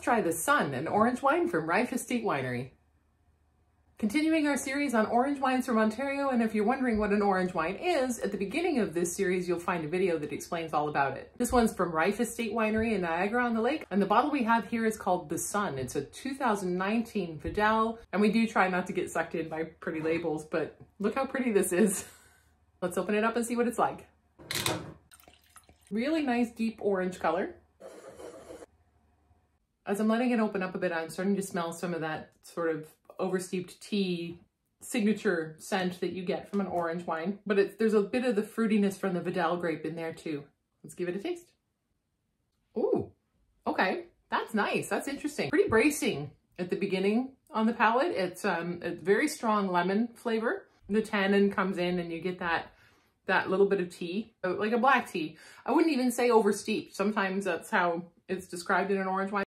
try the Sun, an orange wine from Reif Estate Winery. Continuing our series on orange wines from Ontario, and if you're wondering what an orange wine is, at the beginning of this series, you'll find a video that explains all about it. This one's from Reif Estate Winery in Niagara-on-the-Lake, and the bottle we have here is called The Sun. It's a 2019 Vidal, and we do try not to get sucked in by pretty labels, but look how pretty this is. Let's open it up and see what it's like. Really nice deep orange color. As I'm letting it open up a bit, I'm starting to smell some of that sort of oversteeped tea signature scent that you get from an orange wine, but it's, there's a bit of the fruitiness from the Vidal grape in there too. Let's give it a taste. Ooh, okay, that's nice. That's interesting. Pretty bracing at the beginning on the palate. It's um, a very strong lemon flavor. The tannin comes in and you get that that little bit of tea, like a black tea. I wouldn't even say oversteeped. Sometimes that's how it's described in an orange wine.